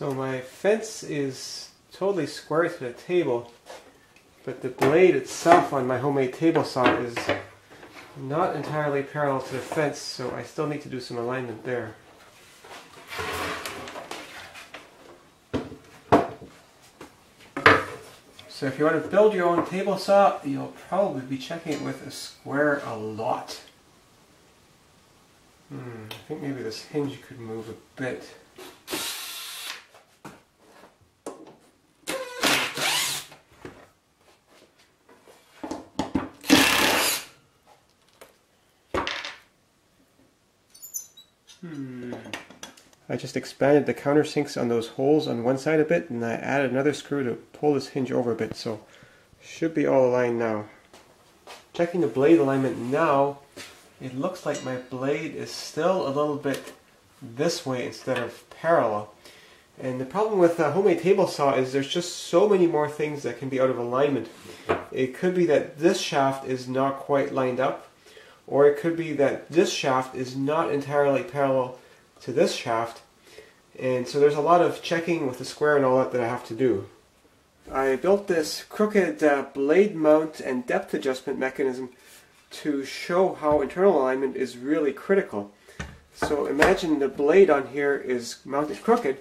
So my fence is totally square to the table, but the blade itself on my homemade table saw is not entirely parallel to the fence, so I still need to do some alignment there. So if you want to build your own table saw, you'll probably be checking it with a square a lot. Hmm, I think maybe this hinge could move a bit. Hmm. I just expanded the countersinks on those holes on one side a bit and I added another screw to pull this hinge over a bit so should be all aligned now. Checking the blade alignment now, it looks like my blade is still a little bit this way instead of parallel. And the problem with a homemade table saw is there's just so many more things that can be out of alignment. It could be that this shaft is not quite lined up or it could be that this shaft is not entirely parallel to this shaft and so there's a lot of checking with the square and all that that I have to do. I built this crooked uh, blade mount and depth adjustment mechanism to show how internal alignment is really critical. So imagine the blade on here is mounted crooked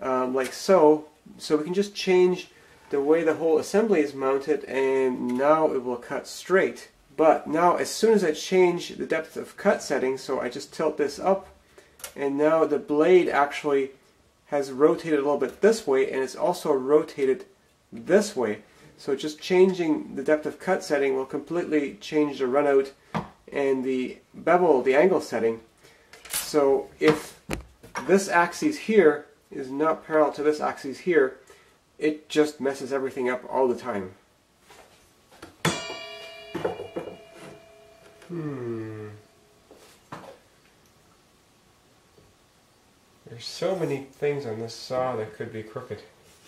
um, like so so we can just change the way the whole assembly is mounted and now it will cut straight. But now as soon as I change the depth of cut setting, so I just tilt this up, and now the blade actually has rotated a little bit this way, and it's also rotated this way. So just changing the depth of cut setting will completely change the runout and the bevel, the angle setting. So if this axis here is not parallel to this axis here, it just messes everything up all the time. Hmm. There's so many things on this saw that could be crooked.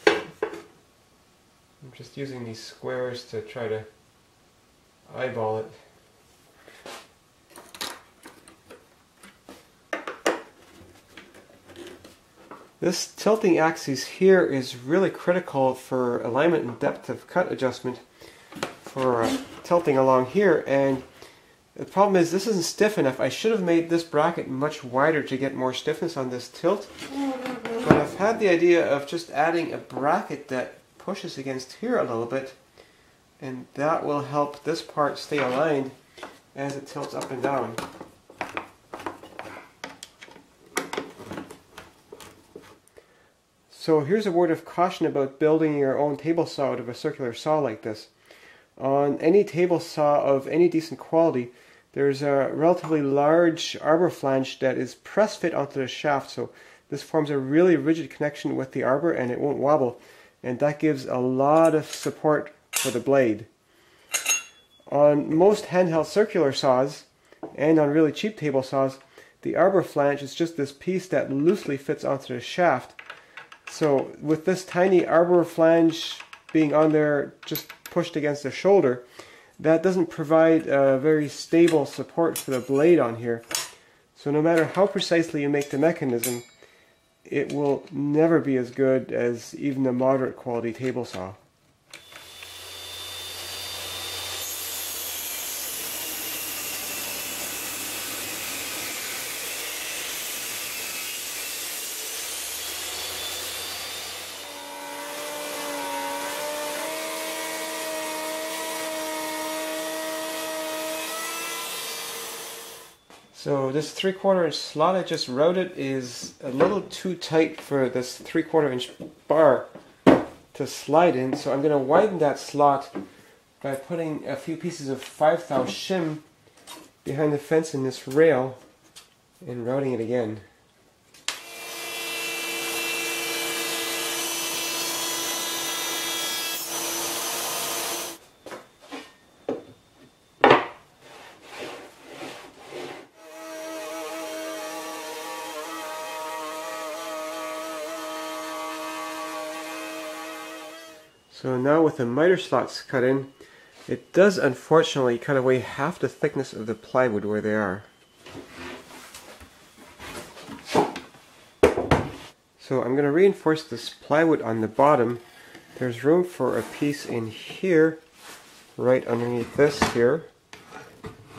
I'm just using these squares to try to eyeball it. This tilting axis here is really critical for alignment and depth of cut adjustment for uh, tilting along here and the problem is this isn't stiff enough. I should have made this bracket much wider to get more stiffness on this tilt. But I've had the idea of just adding a bracket that pushes against here a little bit. And that will help this part stay aligned as it tilts up and down. So here's a word of caution about building your own table saw out of a circular saw like this. On any table saw of any decent quality, there's a relatively large arbor flange that is press fit onto the shaft, so this forms a really rigid connection with the arbor and it won't wobble, and that gives a lot of support for the blade. On most handheld circular saws, and on really cheap table saws, the arbor flange is just this piece that loosely fits onto the shaft. So with this tiny arbor flange being on there just pushed against the shoulder, that doesn't provide a very stable support for the blade on here. So no matter how precisely you make the mechanism, it will never be as good as even a moderate quality table saw. So this 3 quarter inch slot I just routed is a little too tight for this 3 quarter inch bar to slide in. So I'm going to widen that slot by putting a few pieces of 5 thou shim behind the fence in this rail and routing it again. So now with the miter slots cut in, it does unfortunately cut away half the thickness of the plywood where they are. So I'm going to reinforce this plywood on the bottom. There's room for a piece in here, right underneath this here.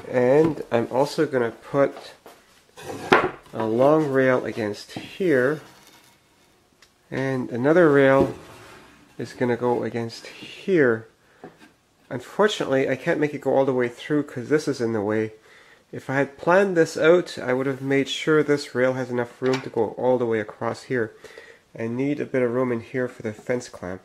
And I'm also going to put a long rail against here. And another rail is going to go against here. Unfortunately, I can't make it go all the way through because this is in the way. If I had planned this out, I would have made sure this rail has enough room to go all the way across here. I need a bit of room in here for the fence clamp.